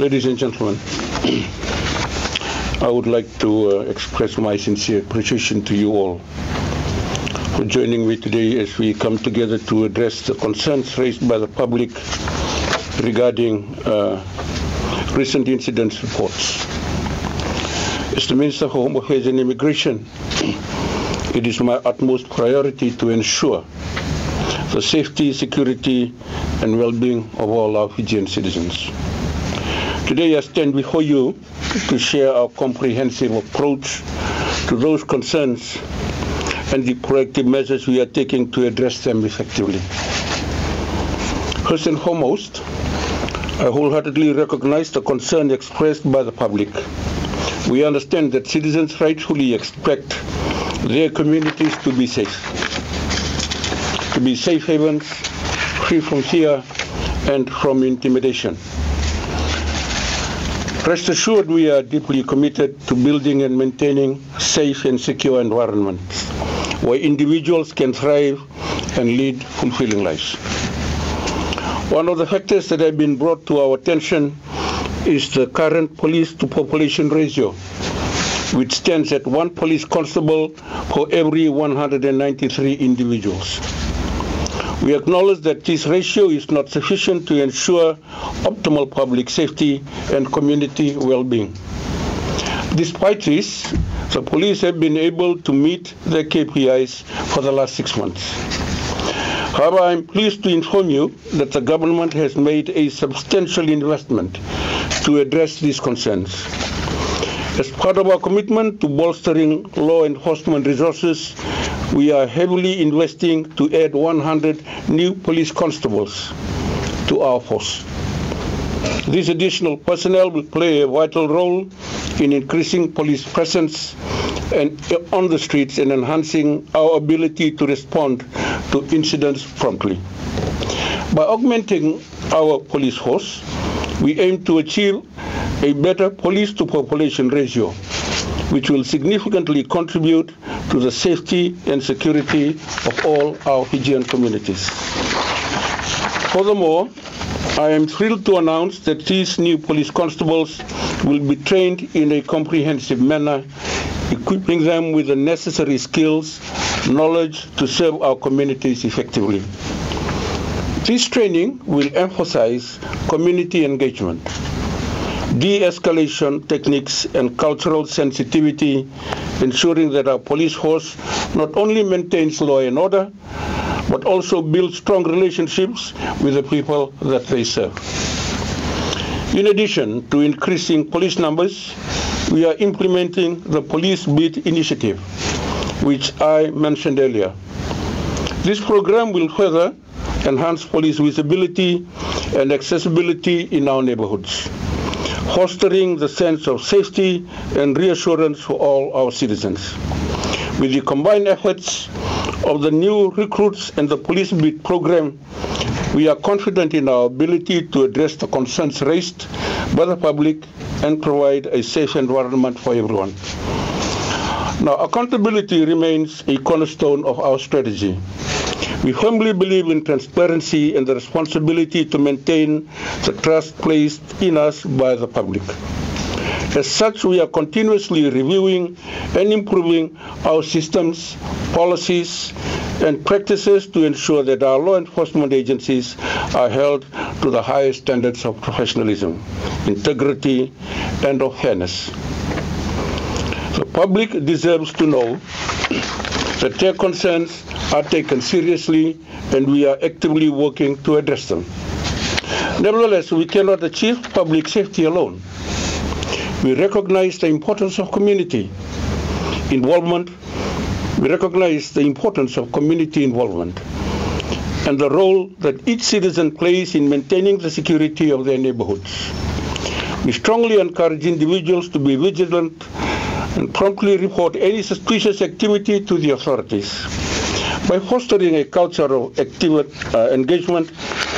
Ladies and gentlemen, I would like to uh, express my sincere appreciation to you all for joining me today as we come together to address the concerns raised by the public regarding uh, recent incidents reports. As the Minister for Home Affairs and Immigration, it is my utmost priority to ensure the safety, security, and well-being of all our Fijian citizens. Today I stand before you to share our comprehensive approach to those concerns and the corrective measures we are taking to address them effectively. First and foremost, I wholeheartedly recognize the concern expressed by the public. We understand that citizens rightfully expect their communities to be safe, to be safe havens, free from fear and from intimidation. Rest assured, we are deeply committed to building and maintaining safe and secure environments where individuals can thrive and lead fulfilling lives. One of the factors that have been brought to our attention is the current police to population ratio, which stands at one police constable for every 193 individuals. We acknowledge that this ratio is not sufficient to ensure optimal public safety and community well-being. Despite this, the police have been able to meet their KPIs for the last six months. However, I'm pleased to inform you that the government has made a substantial investment to address these concerns. As part of our commitment to bolstering law enforcement resources, we are heavily investing to add 100 new police constables to our force. These additional personnel will play a vital role in increasing police presence and uh, on the streets and enhancing our ability to respond to incidents promptly. By augmenting our police force, we aim to achieve a better police to population ratio, which will significantly contribute to the safety and security of all our Fijian communities. Furthermore, I am thrilled to announce that these new police constables will be trained in a comprehensive manner, equipping them with the necessary skills, knowledge to serve our communities effectively. This training will emphasize community engagement, de-escalation techniques and cultural sensitivity, ensuring that our police force not only maintains law and order, but also builds strong relationships with the people that they serve. In addition to increasing police numbers, we are implementing the Police Beat Initiative, which I mentioned earlier. This program will further enhance police visibility and accessibility in our neighborhoods, fostering the sense of safety and reassurance for all our citizens. With the combined efforts of the new recruits and the police beat program, we are confident in our ability to address the concerns raised by the public and provide a safe environment for everyone. Now, accountability remains a cornerstone of our strategy. We firmly believe in transparency and the responsibility to maintain the trust placed in us by the public. As such, we are continuously reviewing and improving our systems, policies, and practices to ensure that our law enforcement agencies are held to the highest standards of professionalism, integrity, and of fairness. The public deserves to know that their concerns are taken seriously and we are actively working to address them. Nevertheless, we cannot achieve public safety alone. We recognize the importance of community involvement. We recognize the importance of community involvement and the role that each citizen plays in maintaining the security of their neighborhoods. We strongly encourage individuals to be vigilant and promptly report any suspicious activity to the authorities. By fostering a culture of active uh, engagement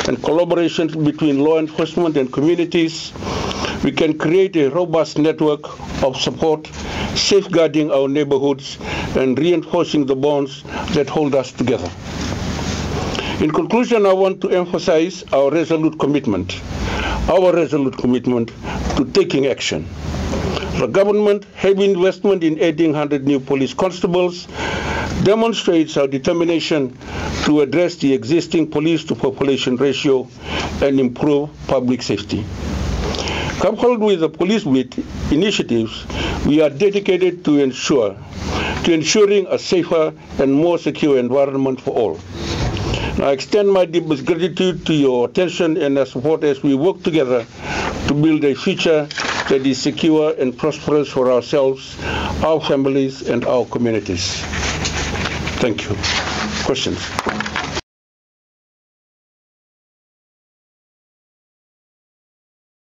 and collaboration between law enforcement and communities, we can create a robust network of support, safeguarding our neighborhoods and reinforcing the bonds that hold us together. In conclusion, I want to emphasize our resolute commitment our resolute commitment to taking action. The government heavy investment in adding 100 new police constables demonstrates our determination to address the existing police to population ratio and improve public safety. Coupled with the police with initiatives, we are dedicated to ensure to ensuring a safer and more secure environment for all. I extend my deepest gratitude to your attention and support as we work together to build a future that is secure and prosperous for ourselves, our families, and our communities. Thank you. Questions?